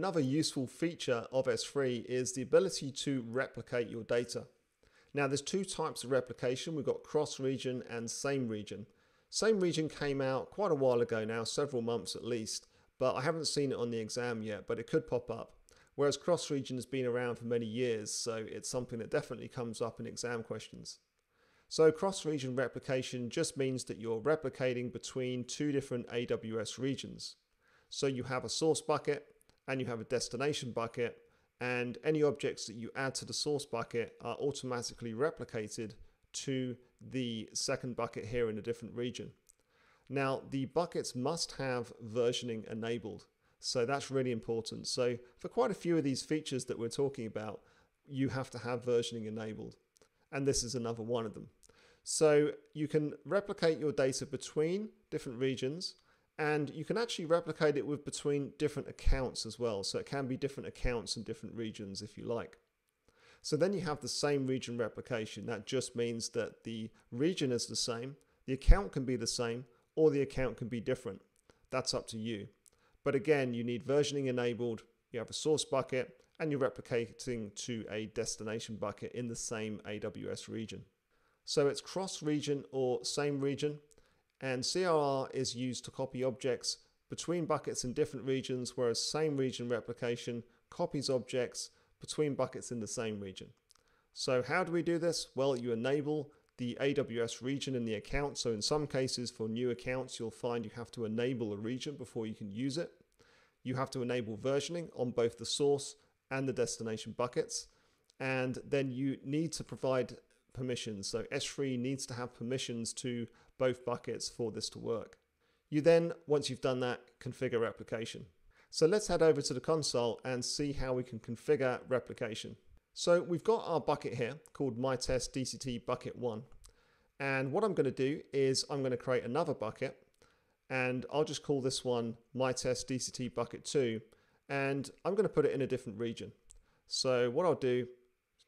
Another useful feature of S3 is the ability to replicate your data. Now there's two types of replication. We've got cross region and same region. Same region came out quite a while ago now, several months at least, but I haven't seen it on the exam yet, but it could pop up. Whereas cross region has been around for many years, so it's something that definitely comes up in exam questions. So cross region replication just means that you're replicating between two different AWS regions. So you have a source bucket and you have a destination bucket and any objects that you add to the source bucket are automatically replicated to the second bucket here in a different region. Now the buckets must have versioning enabled. So that's really important. So for quite a few of these features that we're talking about, you have to have versioning enabled. And this is another one of them. So you can replicate your data between different regions and you can actually replicate it with between different accounts as well. So it can be different accounts in different regions if you like. So then you have the same region replication. That just means that the region is the same, the account can be the same, or the account can be different. That's up to you. But again, you need versioning enabled, you have a source bucket, and you're replicating to a destination bucket in the same AWS region. So it's cross region or same region and CRR is used to copy objects between buckets in different regions, whereas same region replication copies objects between buckets in the same region. So how do we do this? Well, you enable the AWS region in the account. So in some cases for new accounts, you'll find you have to enable a region before you can use it. You have to enable versioning on both the source and the destination buckets. And then you need to provide permissions. So S3 needs to have permissions to both buckets for this to work. You then, once you've done that, configure replication. So let's head over to the console and see how we can configure replication. So we've got our bucket here called mytest DCT bucket 1. And what I'm going to do is I'm going to create another bucket and I'll just call this one mytest DCT bucket 2 and I'm going to put it in a different region. So what I'll do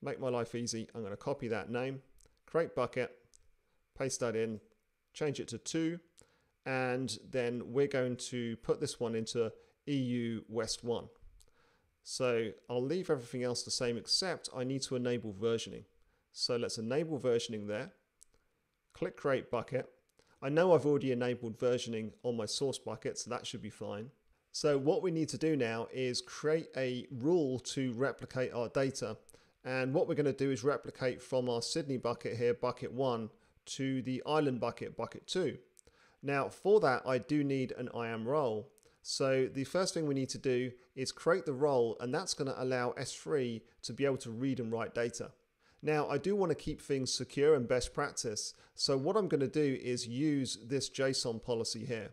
make my life easy, I'm going to copy that name, create bucket, paste that in, change it to 2, and then we're going to put this one into EU West 1. So I'll leave everything else the same except I need to enable versioning. So let's enable versioning there. Click create bucket. I know I've already enabled versioning on my source bucket, so that should be fine. So what we need to do now is create a rule to replicate our data and what we're going to do is replicate from our Sydney bucket here, bucket one, to the Ireland bucket, bucket two. Now for that, I do need an IAM role. So the first thing we need to do is create the role and that's going to allow S3 to be able to read and write data. Now I do want to keep things secure and best practice. So what I'm going to do is use this JSON policy here.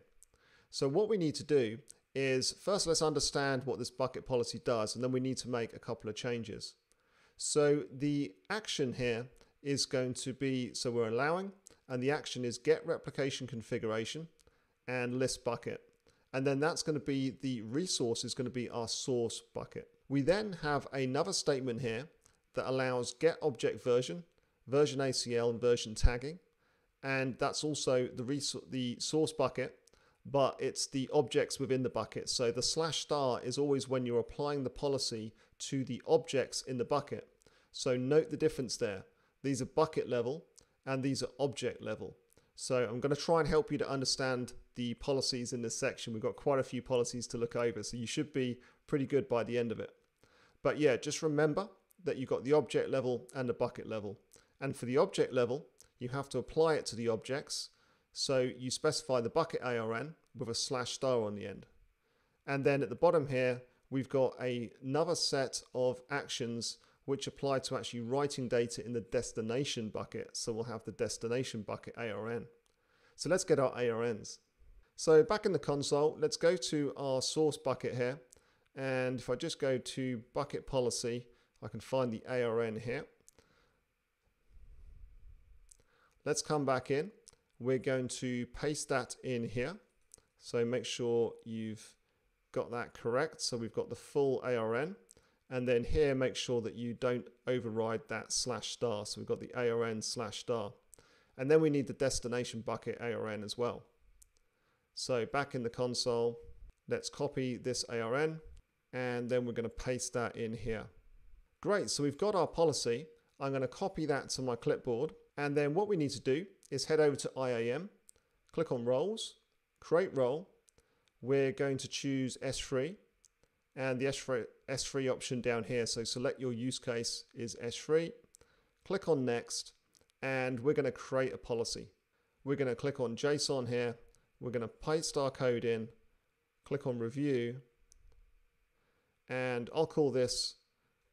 So what we need to do is first let's understand what this bucket policy does and then we need to make a couple of changes. So the action here is going to be, so we're allowing, and the action is get replication configuration and list bucket. And then that's going to be the resource is going to be our source bucket. We then have another statement here that allows get object version, version ACL and version tagging. And that's also the, resource the source bucket, but it's the objects within the bucket. So the slash star is always when you're applying the policy to the objects in the bucket. So note the difference there. These are bucket level and these are object level. So I'm going to try and help you to understand the policies in this section. We've got quite a few policies to look over, so you should be pretty good by the end of it. But yeah, just remember that you've got the object level and the bucket level. And for the object level, you have to apply it to the objects. So you specify the bucket ARN with a slash star on the end. And then at the bottom here, we've got a, another set of actions which apply to actually writing data in the destination bucket. So we'll have the destination bucket ARN. So let's get our ARNs. So back in the console, let's go to our source bucket here. And if I just go to bucket policy, I can find the ARN here. Let's come back in. We're going to paste that in here. So make sure you've got that correct. So we've got the full ARN. And then here, make sure that you don't override that slash star. So we've got the ARN slash star. And then we need the destination bucket ARN as well. So back in the console, let's copy this ARN, and then we're going to paste that in here. Great, so we've got our policy. I'm going to copy that to my clipboard. And then what we need to do is head over to IAM, click on roles, create role. We're going to choose S3 and the S3, S3 option down here. So select your use case is S3, click on next, and we're going to create a policy. We're going to click on JSON here. We're going to paste our code in, click on review, and I'll call this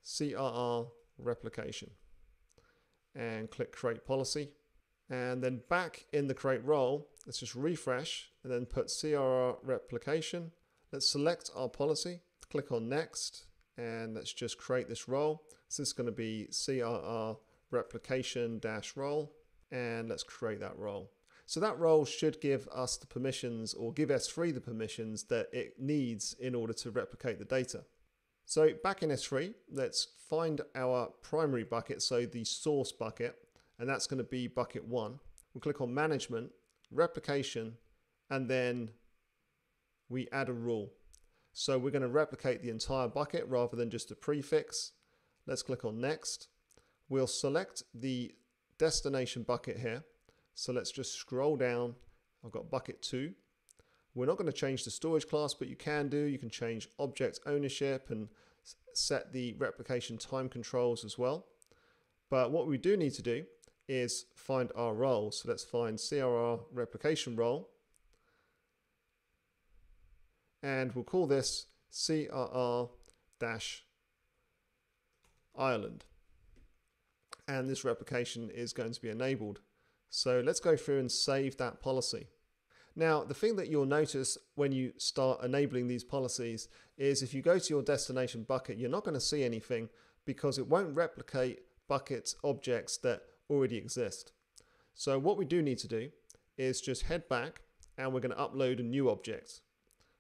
CRR replication and click create policy. And then back in the create role, let's just refresh and then put CRR replication. Let's select our policy, click on next, and let's just create this role. So this is going to be CRR replication dash role, and let's create that role. So that role should give us the permissions or give S3 the permissions that it needs in order to replicate the data. So back in S3, let's find our primary bucket, so the source bucket, and that's going to be bucket one. We'll click on management, replication, and then we add a rule. So we're going to replicate the entire bucket rather than just a prefix. Let's click on next. We'll select the destination bucket here. So let's just scroll down. I've got bucket two. We're not going to change the storage class, but you can do. You can change object ownership and set the replication time controls as well. But what we do need to do is find our role. So let's find CRR replication role. And we'll call this CRR dash Ireland. And this replication is going to be enabled. So let's go through and save that policy. Now, the thing that you'll notice when you start enabling these policies is if you go to your destination bucket, you're not going to see anything because it won't replicate bucket objects that already exist. So what we do need to do is just head back and we're going to upload a new object.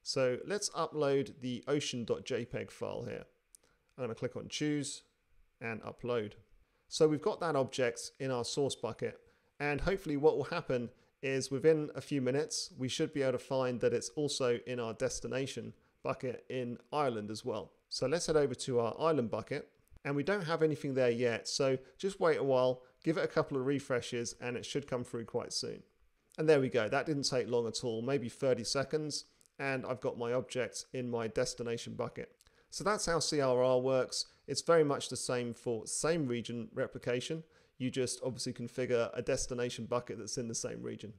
So let's upload the ocean.jpg file here. I'm going to click on choose and upload. So we've got that object in our source bucket and hopefully what will happen is within a few minutes, we should be able to find that it's also in our destination bucket in Ireland as well. So let's head over to our Ireland bucket and we don't have anything there yet. So just wait a while, give it a couple of refreshes and it should come through quite soon. And there we go. That didn't take long at all, maybe 30 seconds. And I've got my object in my destination bucket. So that's how CRR works. It's very much the same for same region replication. You just obviously configure a destination bucket that's in the same region.